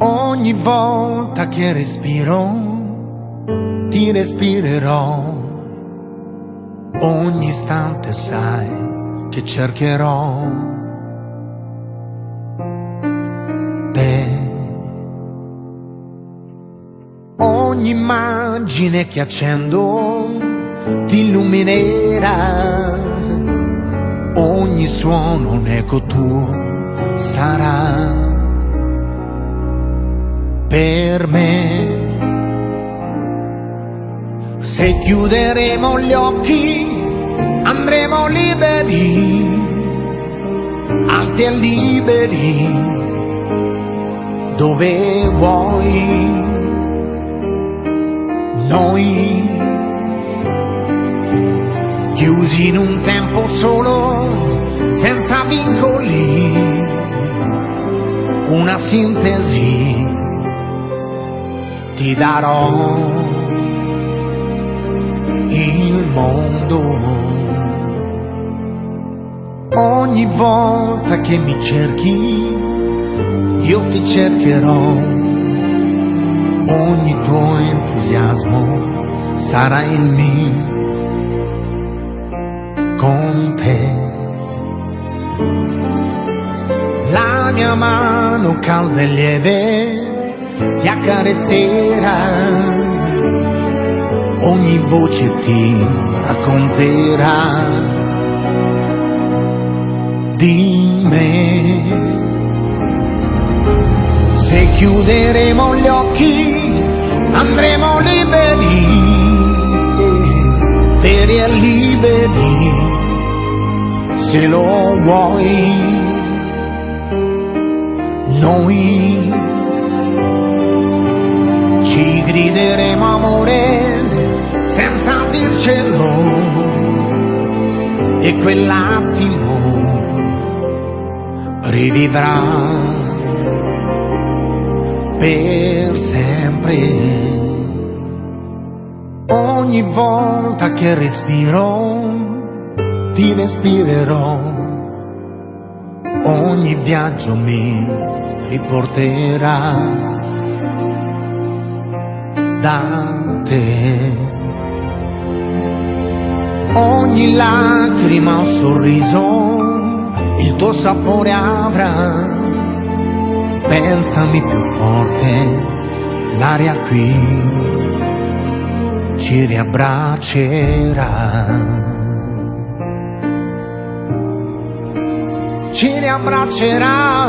Ogni volta che respiro, ti respirerò. Ogni istante sai che cercherò te. Ogni immagine che accendo ti illuminerà. Ogni suono un eco tuo sarà per me. Se chiuderemo gli occhi andremo liberi, alti e liberi, dove vuoi. Noi chiusi in un tempo solo, senza vincoli, una sintesi ti darò il mondo. Ogni volta che mi cerchi, io ti cercherò. Ogni tuo entusiasmo sarà il mio con te. La mia mano calda e lieve ti accarezzerà, ogni voce ti racconterà di me. Se chiuderemo gli occhi andremo liberi, veri e liberi, se lo vuoi. Noi grideremo amore senza dircelo. E quell'attimo rivivrà per sempre. Ogni volta che respiro ti respirerò, ogni viaggio mi riporterà da te. Ogni lacrima o sorriso il tuo sapore avrà. Pensami più forte, l'aria qui ci riabbraccerà. Ci riabbraccerà.